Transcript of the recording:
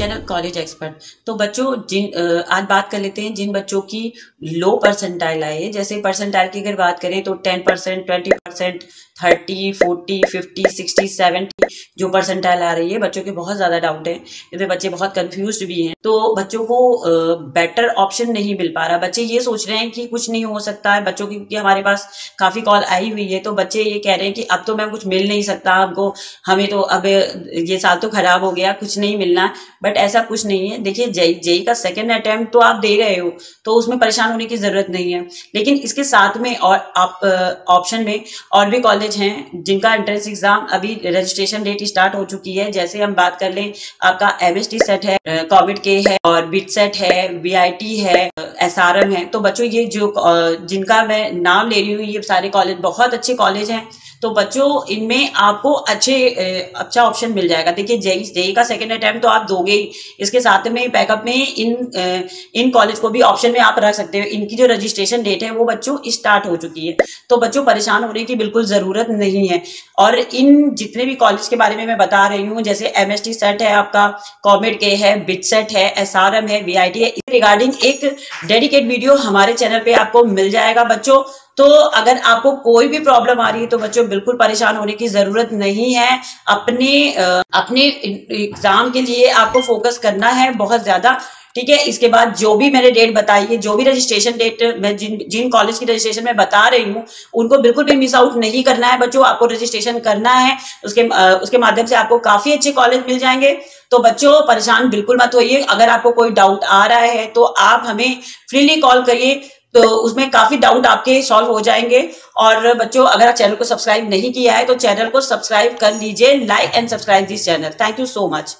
College expert तो बच्चों, जिन आज बात कर लेते हैं, जिन बच्चों की लो परसेंटाइल आए है, जैसे परसेंटाइल की अगर बात करें तो ten percent twenty percent thirty forty fifty sixty seventy जो परसेंटाइल आ रही है, बच्चों के बहुत ज़्यादा डाउट है। इसमें बच्चे बहुत कंफ्यूज भी हैं। तो बच्चों को बेटर ऑप्शन नहीं मिल पा रहा। बच्चे ये सोच रहे हैं कि कुछ नहीं हो सकता है, बच्चों की हमारे पास काफ़ी कॉल आई हुई है तो बच्चे ये कह रहे हैं कि अब तो मैं कुछ मिल नहीं सकता, हमको, हमें तो अब ये साल तो खराब हो गया, कुछ नहीं मिलना। ऐसा कुछ नहीं है। देखिए, जेई जेई का सेकेंड अटेम्प्ट तो आप दे रहे हो तो उसमें परेशान होने की ज़रूरत नहीं है। लेकिन इसके साथ में और आप ऑप्शन में और भी कॉलेज हैं जिनका एंट्रेंस एग्ज़ाम अभी रजिस्ट्रेशन डेट स्टार्ट हो चुकी है। जैसे हम बात कर लें, आपका एम सेट है कोविड के है और बिट सेट है वीआईटी है एसआरएम है। तो बच्चों, ये जो जिनका मैं नाम ले रही हूँ, ये सारे कॉलेज बहुत अच्छे कॉलेज हैं। तो बच्चों, इनमें आपको अच्छे अच्छा ऑप्शन मिल जाएगा। देखिए जेई जेई का सेकेंड अटैम्प्ट तो आप दोगे ही। इसके साथ में बैकअप में इन इन कॉलेज को भी ऑप्शन में आप रख सकते हो। इनकी जो रजिस्ट्रेशन डेट है, वो बच्चों स्टार्ट हो चुकी है। तो बच्चों, परेशान होने की बिल्कुल ज़रूरत नहीं है। और इन जितने भी कॉलेज के बारे में मैं बता रही हूँ, जैसे एम सेट है आपका कॉमेड के है बिट सेट है एसआरएम है वी है रिगार्डिंग एक डेडिकेट वीडियो हमारे चैनल पे आपको मिल जाएगा बच्चों। तो अगर आपको कोई भी प्रॉब्लम आ रही है तो बच्चों, बिल्कुल परेशान होने की ज़रूरत नहीं है। अपने अपने एग्ज़ाम के लिए आपको फोकस करना है बहुत ज़्यादा। ठीक है? इसके बाद जो भी मैंने डेट बताई है, जो भी रजिस्ट्रेशन डेट मैं जिन जिन कॉलेज की रजिस्ट्रेशन में बता रही हूँ, उनको बिल्कुल भी मिस आउट नहीं करना है बच्चों। आपको रजिस्ट्रेशन करना है, उसके उसके माध्यम से आपको काफ़ी अच्छे कॉलेज मिल जाएँगे। तो बच्चों, परेशान बिल्कुल मत होइए। अगर आपको कोई डाउट आ रहा है तो आप हमें फ्रीली कॉल करिए। तो उसमें काफ़ी डाउट आपके सॉल्व हो जाएँगे। और बच्चों, अगर आप चैनल को सब्सक्राइब नहीं किया है तो चैनल को सब्सक्राइब कर लीजिए like and subscribe this channel thank you so much